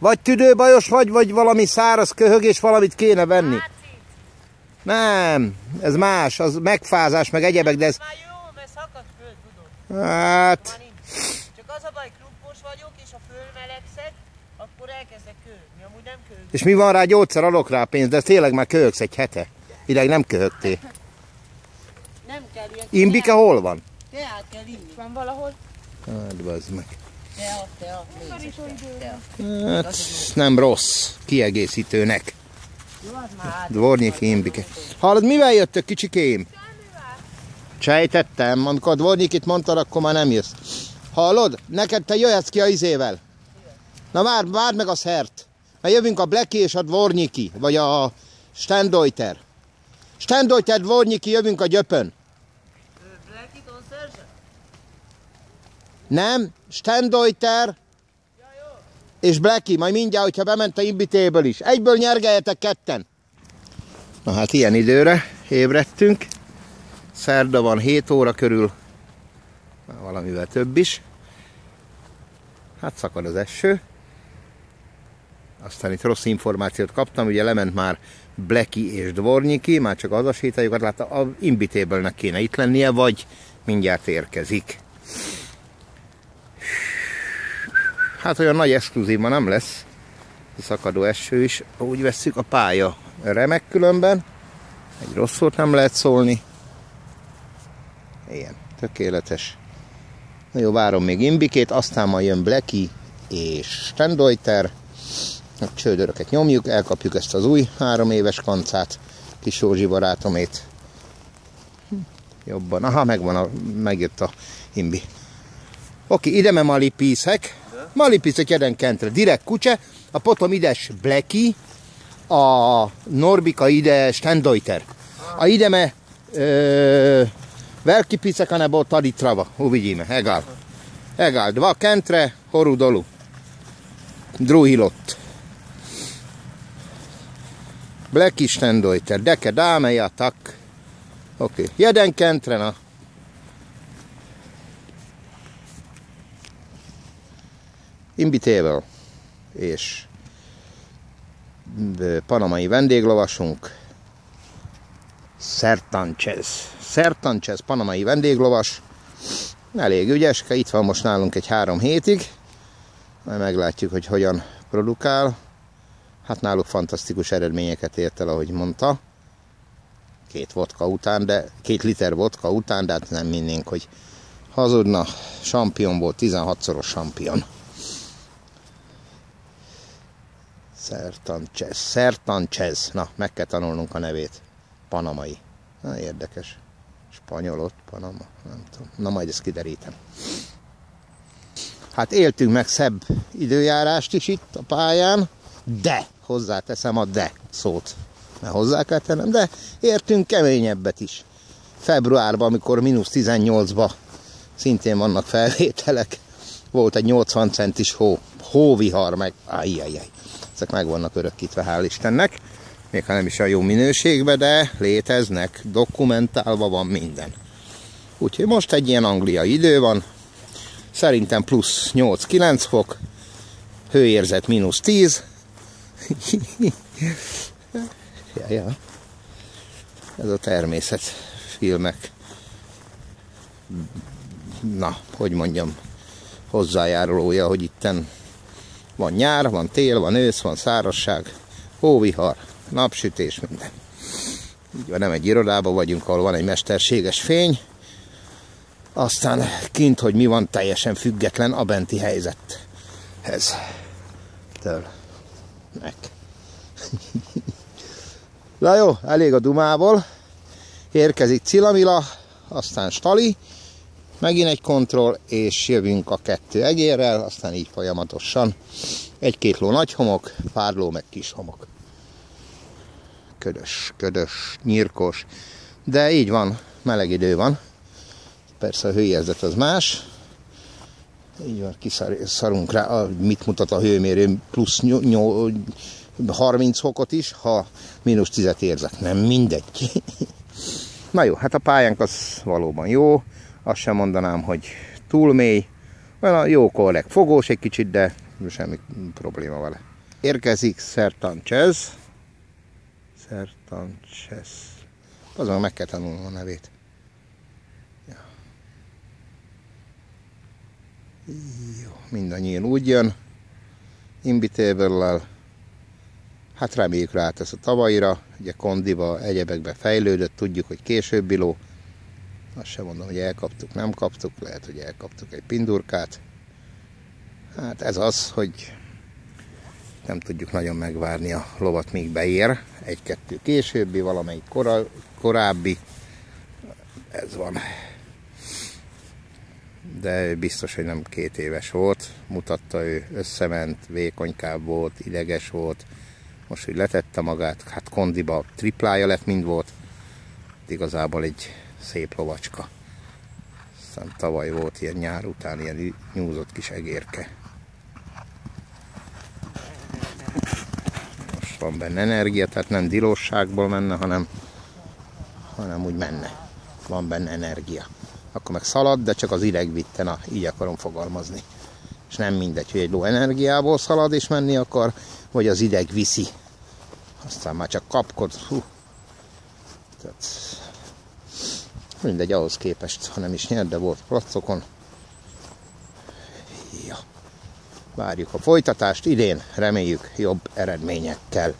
Vagy tüdőbajos vagy, vagy valami száraz köhög, és valamit kéne venni. Nem, ez más, az megfázás, meg egyebek, de ez... Már jó, mert szakadt föld, tudod. Hát. Csak az a baj, klumpos vagyok, és ha fölmelegszek, akkor elkezdek köhögni. Amúgy nem köhögni. és mi van rá, gyógyszer, adok rá pénzt, de ez tényleg már köhögsz egy hete. Ideg nem köhögtél. Nem kell ilyen. Imbike hol van? Teát kell inni. Van valahol? Hát, bazd meg. Hát, nem rossz kiegészítőnek. Dvornyik Imbike. Hallod, mivel jöttök, kicsikém? Sejtettem, amikor a Dvornyikit mondtad, akkor már nem jössz. Hallod? Neked te jöhetsz ki a izével. Na várd, várd meg a szert. Mert jövünk a Bleki és a Dvornyiki, vagy a Stendeuter. Stendeuter, Dvornyiki, jövünk a gyöpön. Nem, Stendeuter és Blackie, majd mindjárt, hogyha bement a imbitéből is. Egyből nyergeljetek ketten. Na hát ilyen időre ébredtünk. Szerda van 7 óra körül, valamivel több is. Hát szakad az eső. Aztán itt rossz információt kaptam, ugye lement már Bleki és Dvornyiki, már csak az a sétáljukat látta, a imbitébölnek kéne itt lennie, vagy mindjárt érkezik. Hát olyan nagy exkluzív ma nem lesz. A szakadó eső is. Úgy vesszük a pálya remek különben. Egy rossz nem lehet szólni. Ilyen, tökéletes. Na jó, várom még Imbikét, aztán majd jön Bleki és Stendeuter. A csődöröket nyomjuk, elkapjuk ezt az új három éves kancát, kis Józsi barátomét. Jobban, aha, megvan a, megjött a Imbi. Oké, ide me malipíszek. Malipíszek jeden kentre. Direkt kutse, a potom ides Bleki, a Norbika ide Stendeuter. A ide me ö, veliki píszek, anebo tady trava. Uvidíme, egal. Egal, dva kentre, horu dolu. Druhý lot. Bleki Stendeuter, deke dáme, tak. Oké, jeden kentre, na. Imbitable és panamai vendéglovasunk Sertanchez. Sertanchez, panamai vendéglovas. Elég ügyeske, itt van most nálunk egy három hétig. Majd meglátjuk, hogy hogyan produkál. Hát náluk fantasztikus eredményeket ért el, ahogy mondta. Két vodka után, de két liter vodka után, de hát nem minnénk, hogy hazudna. Sampion volt, 16-szoros sampion. Sertanchez. Sertanchez. Na, meg kell tanulnunk a nevét. Panamai. Na, érdekes. Spanyol ott, Panama. Nem tudom. Na, majd ezt kiderítem. Hát éltünk meg szebb időjárást is itt a pályán, de, hozzáteszem a de szót, mert hozzá kell tennem, de értünk keményebbet is. Februárban, amikor mínusz 18-ba szintén vannak felvételek, volt egy 80 centis hó, hóvihar, meg ajjajjaj. Ezek meg vannak örökítve, hál' Istennek. Még ha nem is a jó minőségben, de léteznek, dokumentálva van minden. Úgyhogy most egy ilyen angliai idő van, szerintem plusz 8-9 fok, hőérzet mínusz 10. ja, ja. Ez a természet filmek. Na, hogy mondjam, hozzájárulója, hogy itten van nyár, van tél, van ősz, van szárazság, hóvihar, napsütés, minden. Így van, nem egy irodában vagyunk, ahol van egy mesterséges fény, aztán kint, hogy mi van, teljesen független a benti helyzethez. Től. Meg. Na jó, elég a dumából. Érkezik Cilamila, aztán Stali, megint egy kontroll, és jövünk a kettő egérrel, aztán így folyamatosan. Egy-két ló nagy homok, pár ló meg kis homok. Ködös, ködös, nyírkos, de így van, meleg idő van. Persze a hőérzet az más. Így van, kiszarunk rá, mit mutat a hőmérő, plusz nyol- nyol- 30 fokot is, ha mínusz 10 érzek. Nem mindegy. Na jó, hát a pályánk az valóban jó. Azt sem mondanám, hogy túl mély. Olyan a jó korrekt fogós egy kicsit, de semmi probléma vele. érkezik Sertanchez. Sertanchez. Azon meg kell tanulnom a nevét. Ja. Jó, mindannyian úgy jön. Imbitable Hát reméljük rá ez a tavalyra, ugye kondiba, egyebekbe fejlődött, tudjuk, hogy későbbi ló. Azt sem mondom, hogy elkaptuk, nem kaptuk, lehet, hogy elkaptuk egy pindurkát. Hát ez az, hogy nem tudjuk nagyon megvárni a lovat, míg beér. Egy-kettő későbbi, valamelyik kora, korábbi. Ez van. De biztos, hogy nem két éves volt. Mutatta, ő összement, vékonykább volt, ideges volt. Most, hogy letette magát, hát kondiba triplája lett, mind volt. Igazából egy szép lovacska. Aztán tavaly volt ilyen nyár után ilyen nyúzott kis egérke. Most van benne energia, tehát nem dilosságból menne, hanem, hanem úgy menne. Van benne energia. Akkor meg szalad, de csak az ideg vitte, na, így akarom fogalmazni. És nem mindegy, hogy egy ló energiából szalad és menni akar, vagy az ideg viszi. Aztán már csak kapkod. Hú. Tehát mindegy ahhoz képest, ha nem is nyert, de volt placokon. Ja. Várjuk a folytatást idén, reméljük jobb eredményekkel.